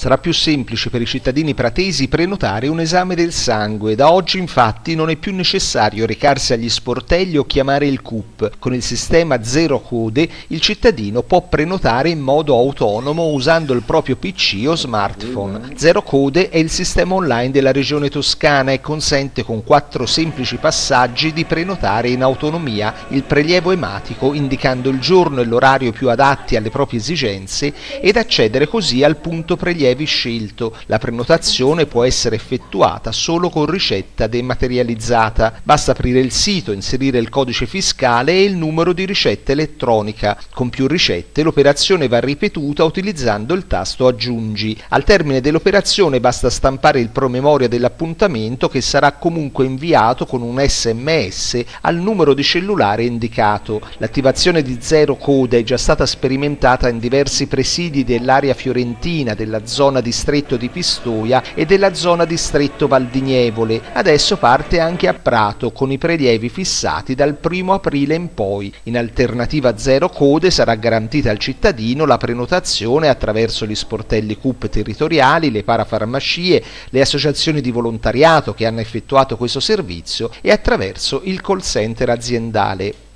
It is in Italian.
Sarà più semplice per i cittadini pratesi prenotare un esame del sangue. Da oggi infatti non è più necessario recarsi agli sportelli o chiamare il CUP. Con il sistema Zero Code il cittadino può prenotare in modo autonomo usando il proprio PC o smartphone. Zero Code è il sistema online della regione toscana e consente con quattro semplici passaggi di prenotare in autonomia il prelievo ematico indicando il giorno e l'orario più adatti alle proprie esigenze ed accedere così al punto prelievo prelievi scelto. La prenotazione può essere effettuata solo con ricetta dematerializzata. Basta aprire il sito, inserire il codice fiscale e il numero di ricetta elettronica. Con più ricette l'operazione va ripetuta utilizzando il tasto aggiungi. Al termine dell'operazione basta stampare il promemoria dell'appuntamento che sarà comunque inviato con un sms al numero di cellulare indicato. L'attivazione di zero code è già stata sperimentata in diversi presidi dell'area fiorentina della zona zona distretto di Pistoia e della zona distretto Valdignevole. Adesso parte anche a Prato con i prelievi fissati dal 1 aprile in poi. In alternativa zero code sarà garantita al cittadino la prenotazione attraverso gli sportelli CUP territoriali, le parafarmacie, le associazioni di volontariato che hanno effettuato questo servizio e attraverso il call center aziendale.